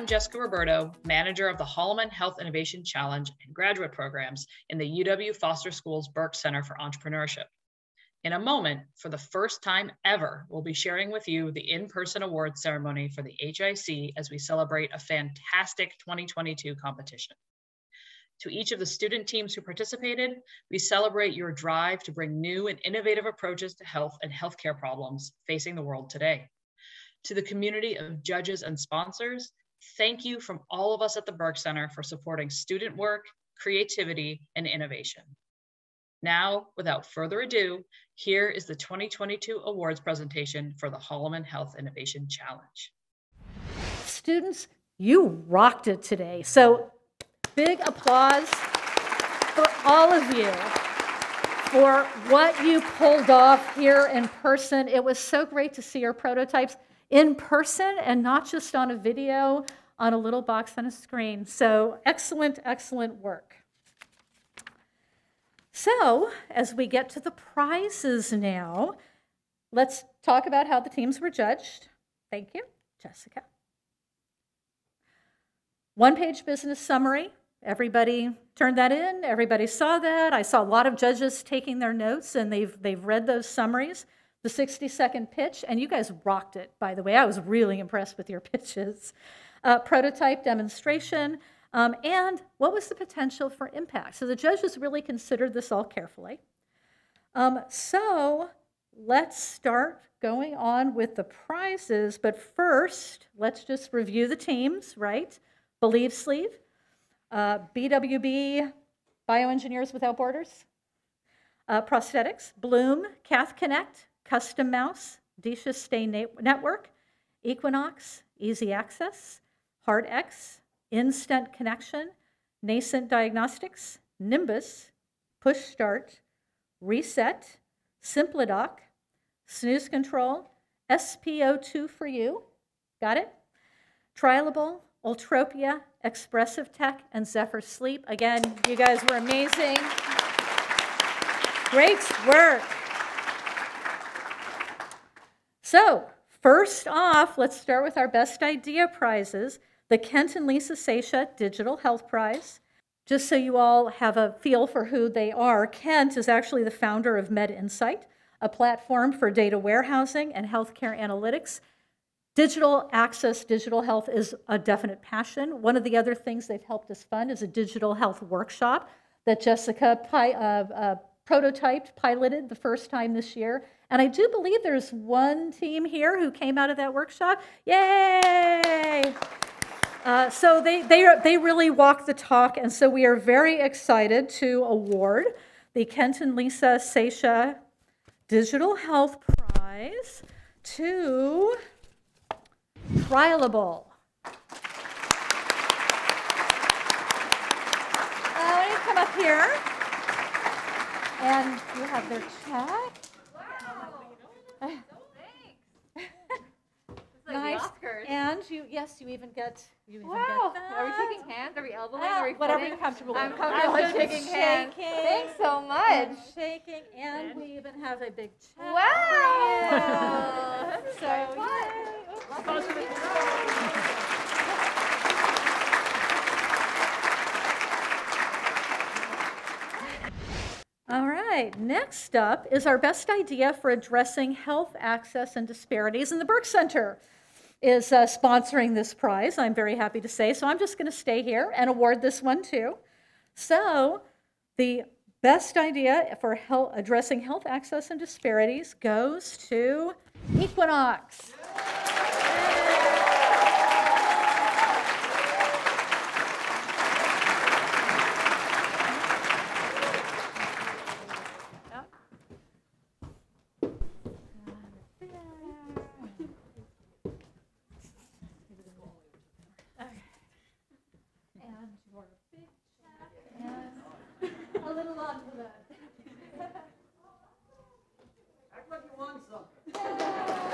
I'm Jessica Roberto, manager of the Hollomon Health Innovation Challenge and graduate programs in the UW Foster Schools Buerk Center for Entrepreneurship. In a moment, for the first time ever, we'll be sharing with you the in-person award ceremony for the HIC as we celebrate a fantastic 2022 competition. To each of the student teams who participated, we celebrate your drive to bring new and innovative approaches to health and healthcare problems facing the world today. To the community of judges and sponsors, thank you from all of us at the Buerk Center for supporting student work, creativity, and innovation. Now, without further ado, here is the 2022 awards presentation for the Hollomon Health Innovation Challenge. Students, you rocked it today. So big applause for all of you for what you pulled off here in person. It was so great to see your prototypes in person and not just on a video on a little box on a screen. So excellent, excellent work. So as we get to the prizes now, let's talk about how the teams were judged. Thank you, Jessica. One page business summary. Everybody turned that in. Everybody saw that. I saw a lot of judges taking their notes and they've, they've read those summaries. The 60 second pitch, and you guys rocked it, by the way. I was really impressed with your pitches. Uh, prototype demonstration, um, and what was the potential for impact? So the judges really considered this all carefully. Um, so let's start going on with the prizes, but first, let's just review the teams, right? Believe Sleeve, uh, BWB, Bioengineers Without Borders, uh, Prosthetics, Bloom, Cath Connect, Custom Mouse, Disha Stay Network, Equinox, Easy Access, HeartX, Instant Connection, Nascent Diagnostics, Nimbus, Push Start, Reset, Simplidoc, Snooze Control, SPO2 for you, got it? Trialable, Ultropia, Expressive Tech, and Zephyr Sleep. Again, you guys were amazing. Great work. So, first off, let's start with our best idea prizes the Kent and Lisa Seisha Digital Health Prize. Just so you all have a feel for who they are, Kent is actually the founder of MedInsight, a platform for data warehousing and healthcare analytics. Digital access, digital health is a definite passion. One of the other things they've helped us fund is a digital health workshop that Jessica uh, uh, prototyped, piloted the first time this year. And I do believe there's one team here who came out of that workshop. Yay! Uh, so they, they, they really walk the talk, and so we are very excited to award the Kent and Lisa Seisha Digital Health Prize to Trialable. Uh, come up here, and you have their check. And you, yes, you even get, you even wow. get Are we shaking hands? Are we elbowing? Ah, Are we whatever footing? you're comfortable with. I'm comfortable I'm with shaking hands. shaking. Thanks so much. And shaking, and we even have a big check. Wow. for so, yay. All right, next up is our best idea for addressing health access and disparities, in the Buerk Center is uh, sponsoring this prize, I'm very happy to say. So I'm just going to stay here and award this one too. So the best idea for addressing health access and disparities goes to Equinox. Big check and a little envelope. Act like you want some.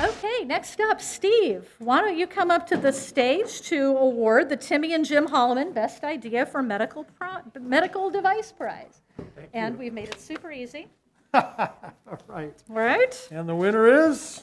Okay, next up, Steve. Why don't you come up to the stage to award the Timmy and Jim Hollomon Best Idea for Medical Pro- Medical Device Prize? and we've made it super easy. All right. All right. And the winner is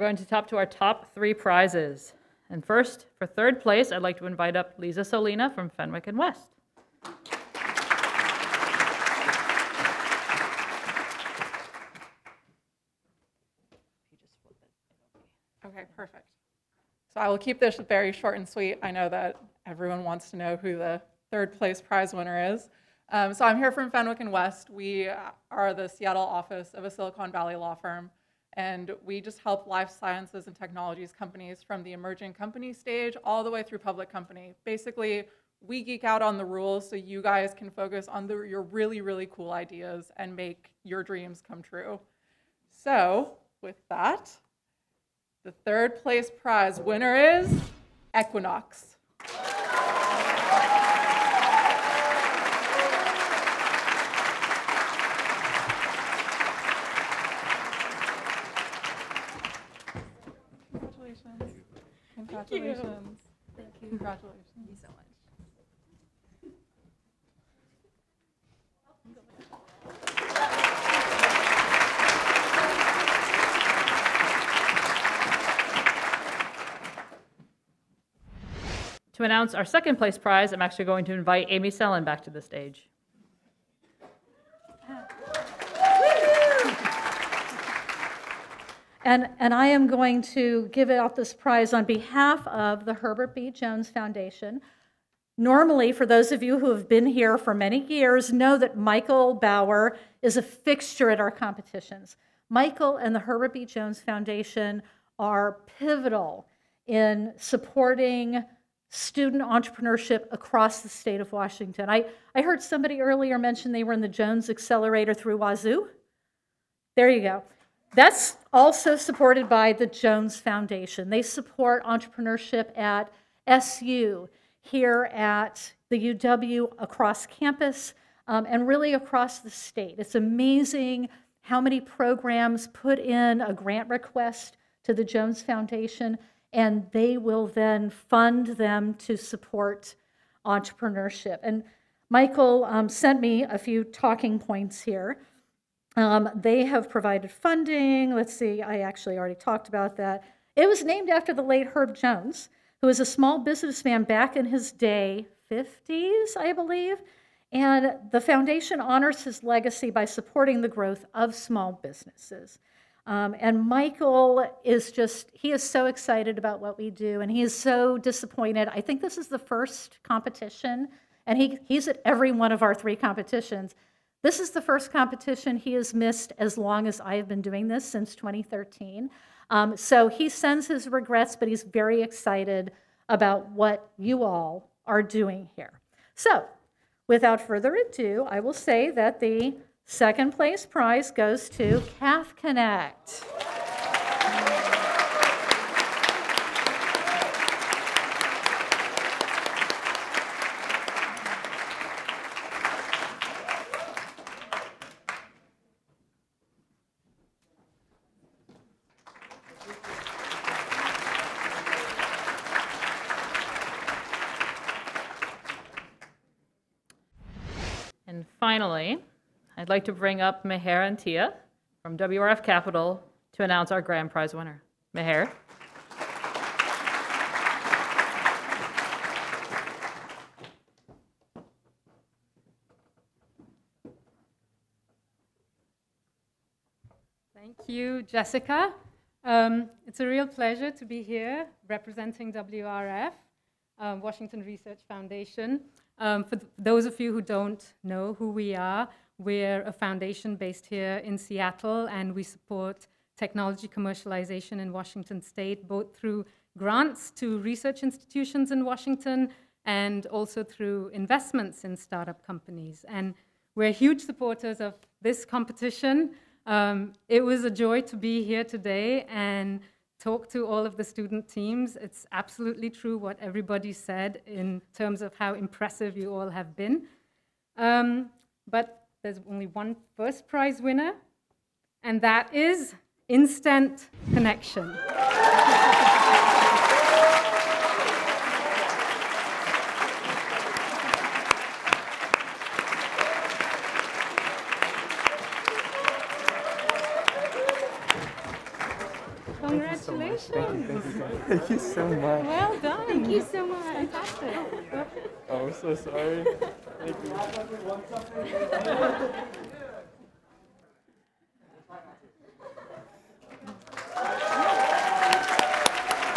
going to top to our top three prizes. And first, for third place, I'd like to invite up Lisa Solina from Fenwick and West. Okay, perfect. So I will keep this very short and sweet. I know that everyone wants to know who the third place prize winner is. Um, so I'm here from Fenwick and West. We are the Seattle office of a Silicon Valley law firm, and we just help life sciences and technologies companies from the emerging company stage all the way through public company. Basically, we geek out on the rules so you guys can focus on the, your really, really cool ideas and make your dreams come true. So with that, the third place prize winner is Equinox. Congratulations. Congratulations. Thank you. Congratulations. Thank you so much. To announce our second place prize, I'm actually going to invite Amy Sellen back to the stage. And, and I am going to give out this prize on behalf of the Herbert B. Jones Foundation. Normally, for those of you who have been here for many years, know that Michael Bauer is a fixture at our competitions. Michael and the Herbert B. Jones Foundation are pivotal in supporting student entrepreneurship across the state of Washington. I, I heard somebody earlier mention they were in the Jones Accelerator through Wazoo. There you go. That's also supported by the Jones Foundation. They support entrepreneurship at SU, here at the UW, across campus, um, and really across the state. It's amazing how many programs put in a grant request to the Jones Foundation, and they will then fund them to support entrepreneurship. And Michael um, sent me a few talking points here. Um, they have provided funding. Let's see, I actually already talked about that. It was named after the late Herb Jones, who was a small businessman back in his day, 50s, I believe. And the foundation honors his legacy by supporting the growth of small businesses. Um, and Michael is just, he is so excited about what we do, and he is so disappointed. I think this is the first competition, and he, he's at every one of our three competitions. This is the first competition he has missed as long as I have been doing this since 2013. Um, so he sends his regrets, but he's very excited about what you all are doing here. So, without further ado, I will say that the second place prize goes to Cath Connect. And finally, I'd like to bring up Meher and Tia from WRF Capital to announce our grand prize winner. Meher? Thank you, Jessica. Um, it's a real pleasure to be here representing WRF, um, Washington Research Foundation. Um, for th- those of you who don't know who we are, we're a foundation based here in Seattle, and we support technology commercialization in Washington state, both through grants to research institutions in Washington and also through investments in startup companies. And we're huge supporters of this competition. Um, it was a joy to be here today and talk to all of the student teams. It's absolutely true what everybody said in terms of how impressive you all have been. Um, but there's only one first prize winner, and that is Instant Connection. Congratulations. Thank you so much. Well done. Thank you so much. Fantastic. Oh, I'm so sorry. Thank you.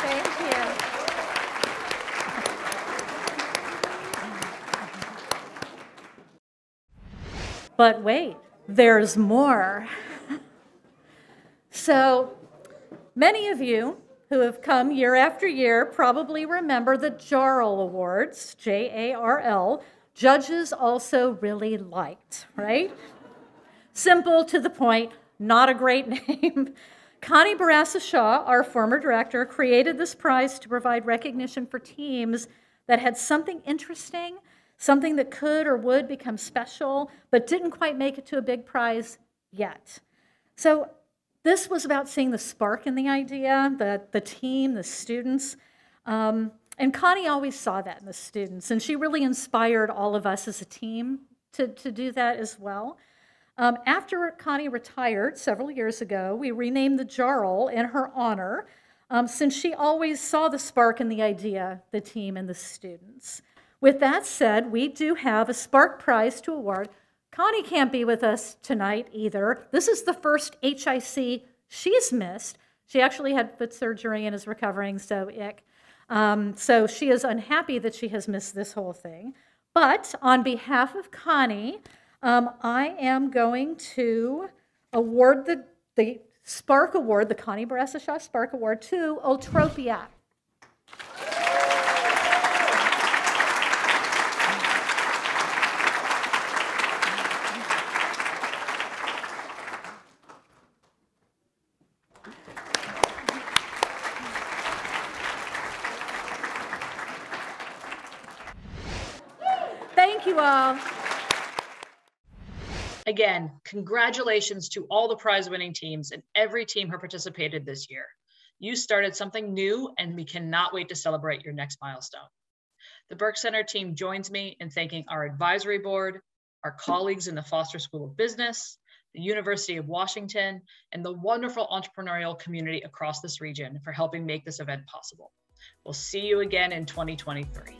Thank you. But wait, there's more. so, many of you who have come year after year probably remember the Jarl Awards, J A R L, judges also really liked, right? Simple to the point, not a great name. Connie Bourassa Shaw, our former director, created this prize to provide recognition for teams that had something interesting, something that could or would become special, but didn't quite make it to a big prize yet. So this was about seeing the spark in the idea, the, the team, the students. Um, and Connie always saw that in the students, and she really inspired all of us as a team to, to do that as well. Um, after Connie retired several years ago, we renamed the Jarl in her honor, um, since she always saw the spark in the idea, the team, and the students. With that said, we do have a Spark Prize to award. Connie can't be with us tonight either. This is the first HIC she's missed. She actually had foot surgery and is recovering, so ick. Um, so she is unhappy that she has missed this whole thing. But on behalf of Connie, um, I am going to award the, the Spark Award, the Connie Bourassa Shaw Spark Award, to Ultropia. Thank you all. Again, congratulations to all the prize winning teams and every team who participated this year. You started something new, and we cannot wait to celebrate your next milestone. The Buerk Center team joins me in thanking our advisory board, our colleagues in the Foster School of Business, the University of Washington, and the wonderful entrepreneurial community across this region for helping make this event possible. We'll see you again in 2023.